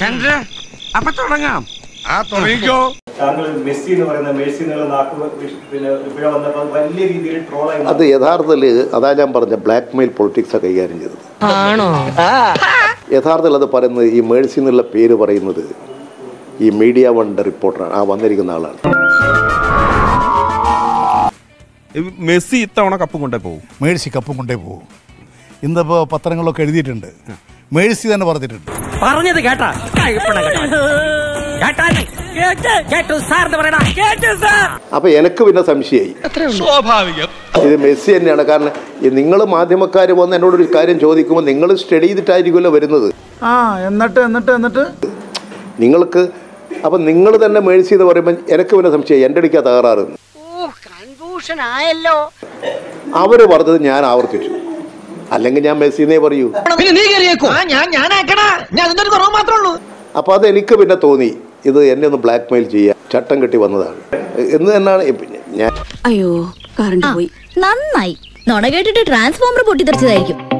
ചന്ദ്ര അപ്പൊ തുടങ്ങാം. ആ തുടങ്ങിക്കോ താങ്കൾ മെസ്സി എന്ന് പറയുന്ന മെസ്സി എന്നുള്ള നാക്ക് പിന്നെ പിഴ വന്നപ്പോൾ അത് വലിയ രീതിയിൽ ട്രോളായി അത് യഥാർത്ഥത്തിൽ അതാ ഞാൻ പറഞ്ഞ ബ്ലാക്ക് മെയിൽ പൊളിറ്റിക്സ് കൈകാര്യം ചെയ്തത്. യഥാർത്ഥത്തിൽ അത് പറയുന്നത് ഈ മേഴ്സി എന്നുള്ള പേര് പറയുന്നത് ഈ മീഡിയ വണ്ടർ റിപ്പോർട്ടറാണ്. ആ വന്നിരിക്കുന്ന ആളാണ്. മെസ്സി ഇത്തവണ കപ്പും കൊണ്ടേ പോകും മേഴ്സി കപ്പും കൊണ്ടേ പോകും ഇന്നിപ്പോൾ പത്രങ്ങളൊക്കെ എഴുതിയിട്ടുണ്ട്. മേഴ്സി തന്നെ പറഞ്ഞിട്ടുണ്ട്. പറഞ്ഞത് കേട്ടാ. അപ്പൊ എനക്ക് പറയണ കേട്ടു സാർ അപ്പോൾ എനിക്ക് പിന്നെ സംശയമായി സ്വാഭാവികം. ഇത് മെസ്സി തന്നെയാണ്. കാരണം നിങ്ങൾ മാധ്യമക്കാർ വന്ന് എന്നോട് ഒരു കാര്യം ചോദിക്കുമ്പോൾ നിങ്ങൾ സ്റ്റഡി ചെയ്തിട്ടായിരിക്കുമല്ലോ വരുന്നത്. ആ എന്നിട്ട് എന്നിട്ട് എന്നിട്ട്? നിങ്ങൾക്ക് അപ്പൊ നിങ്ങൾ തന്നെ മേഴ്സി എന്ന് പറയുമ്പോൾ എനിക്ക് പിന്നെ സംശയം എന്റെ അടിക്കാ തകരാറ് അവർ പറഞ്ഞത് ഞാൻ ആവർത്തിച്ചു. അല്ലെങ്കിൽ ഞാൻ മെസ്സിന്നേ പറയൂ. അപ്പൊ നീ കയറിയേക്കോ ഞാൻ ഞാനാക്കണ ഞാൻ അതിന്റെ കുറവ് മാത്രമേ ഉള്ളൂ. അപ്പോൾ അത് എനിക്ക് പിന്നെ തോന്നി. ഇത് എന്നെ ഒന്ന് ബ്ലാക്ക് മെയിൽ ചെയ്യാൻ ചട്ടം കെട്ടി വന്നതാണ്. എന്ന് തന്നെയാണ് പിന്നെ ഞാൻ അയ്യോ കറണ്ട് പോയി. നന്നായി. നുണ കേട്ടിട്ട് ട്രാൻസ്ഫോമർ പൊട്ടിത്തെറിച്ചതായിരിക്കും.